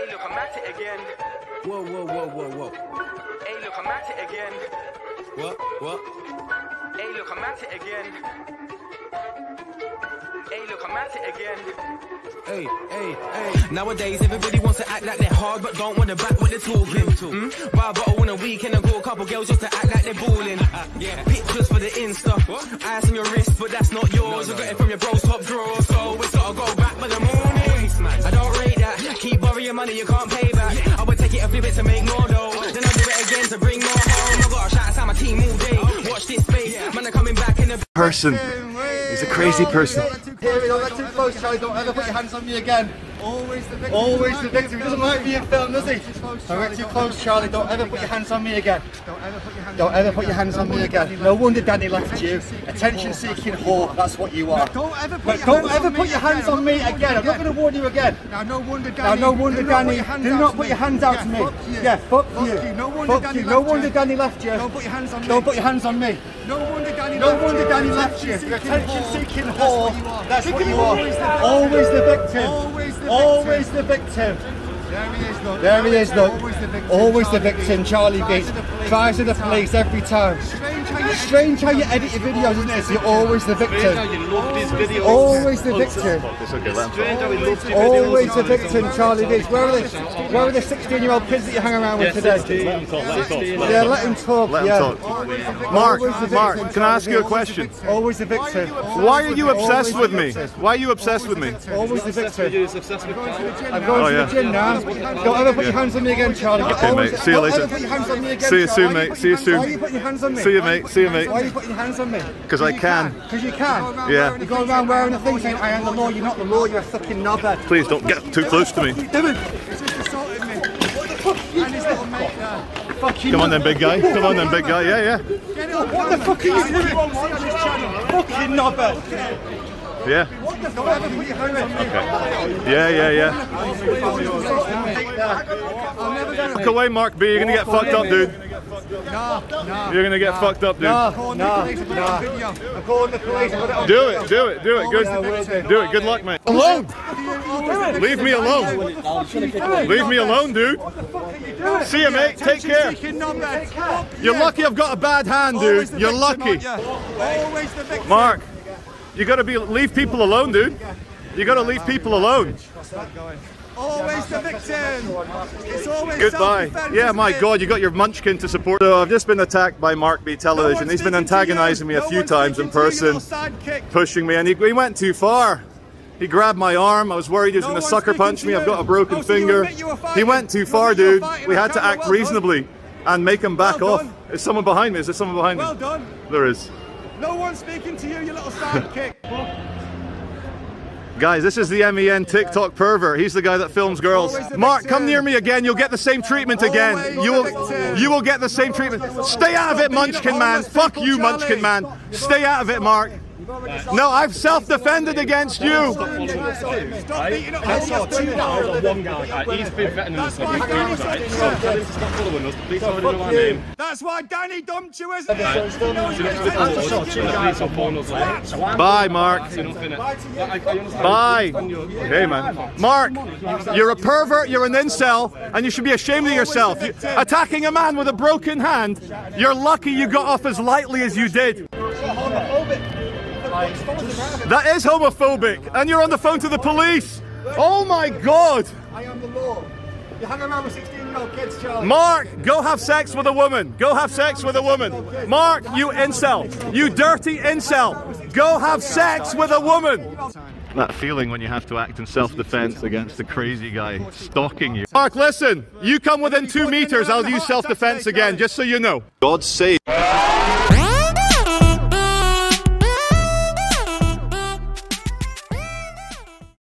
Hey, look, I'm at it again. Whoa, whoa, whoa, whoa, whoa. Hey, look, I'm at it again. What? What? Hey, look, I'm at it again. Hey, look, I'm at it again. Hey, hey, hey. Nowadays, everybody wants to act like they're hard, but don't want to back when they're talking. Mm? Buy a bottle in a weekend and go a couple girls just to act like they're balling. yeah. Pictures for the Insta. Eyes on your wrist, but that's not yours. you got it from your bro's top drawer, you can't pay back. I would take it every bit to make more dough. Then I'll do it again to bring more home. I gotta shout out my team all day. Watch this space. Man, they're coming back in the Person. He's a crazy person. Here, don't let too close, Charlie. Don't ever put your hands on me again. Always the victim. Always the victim. He doesn't like being filmed, does he? Don't get too close, Charlie. Don't ever put your hands on me again. Don't ever put your hands. Don't ever put your hands on me again. No wonder Danny left you. Attention-seeking whore. That's what you are. Don't ever put your don't hands ever on put me your hands again. on me again. I'm not going to warn you again. Now, no wonder Now, Danny. no wonder do not Danny. put your hands Do out not to put me. your hands out Yeah, to me. Fuck you. Yeah, fuck you. No wonder Danny left you. wonder Danny left you. Don't put your hands on me. Don't put your hands on me. No wonder Danny No left wonder you. Danny left you. Attention-seeking whore. That's what you are. are. Always the victim. Always the victim. Always the victim. The victim. There he is, look. There he is, look. Always the victim. Always the Charlie victim, Beat. Charlie Cries Beat. to the police the every time. Every time. Strange how you Strange how you edit your videos, isn't it? So you're always the victim. Oh. Always the oh, victim. It's okay, let him talk. Always the victim, Charlie Beats. Where are the where are the 16 year old kids that you hang around with today? Let him talk, let him talk. Yeah, let him talk. Let him talk. Mark, Always the victim, Mark, can I ask you a question? Always the victim. Why are you obsessed with me? Why are you obsessed with me? Always the victim. I'm going Oh, to the gym now. Don't ever put your hands on me again, Charlie. Okay, mate. See you later. ever put your hands on me again, See you soon, mate. See you soon. Why are you putting your hands on me? See you, mate. See you, mate. Why are you putting your hands on me? Because I can. Because you can. Yeah. You go around wearing a thing saying, I am the law, you're not the law, you're a fucking knobhead. Please don't get too close to me. Doing? He's just assaulted me. And his little mate there. Fucking Come on then, big guy. Come on then, big guy. Yeah, yeah. Get it on What the fuck are you doing? channel. Fucking knobhead. Yeah. Don't ever put your hands on me. Yeah, yeah, yeah. I'm gonna... Look away, Mark B. You're gonna get fucked up, dude. Nah, no. You're gonna get fucked up, dude. Nah, Call nah, the police and put it nah. I'm calling the police. I'm Do it, do it, do it. Good. Yeah, do. Do it. Good luck, mate. Alone. Leave me alone. Leave me alone, dude. See you, mate. Take care. Attention-seeking knobhead. Fuck You're lucky I've got a bad hand, dude. You're lucky. aren't you? Always the. Mark, you gotta be leave people alone, dude. You gotta leave people alone. Always the victim. It's always Goodbye. self-defense, Yeah, my? God, you got your munchkin to support. So I've just been attacked by Mark B Television. No He's been one's speaking to antagonising you. me a few times in speaking to you, person, you little sidekick. pushing me, and he, he went too far. He grabbed my arm. I was worried he was No going to sucker punch me. I've got a broken Oh, so finger. admit you were He went too You far, admit you were dude. We had to act Well done. reasonably and make him back Well off. done. Is someone behind me? Is there someone behind Well me? Well done. There is. No one speaking to you, you little sidekick. Guys, this is the MEN TikTok pervert. He's the guy that films girls. Mark, come near me again. You'll get the same treatment again. You will, you will get the same treatment. Stay out of it, Munchkin man. Fuck you, Munchkin man. Stay out of it, Mark. No, I've self-defended against you. One guy. That's why Danny dumped you. isn't it? Bye, Mark. Bye. Hey, man. Mark, you're a pervert, you're an incel, and you should be ashamed of yourself. You, attacking a man with a broken hand, you're lucky you got off as lightly as you did. That is homophobic, and you're on the phone to the police. Oh my god. I am the law. You hang around with 16 year old kids, Charlie. Mark, go have sex with a woman. Go have sex with a woman. Mark, you incel. You dirty incel. Go have sex with a woman. That feeling when you have to act in self-defense against the crazy guy stalking you. Mark, listen. You come within two meters, I'll use self-defense again, just so you know. God save.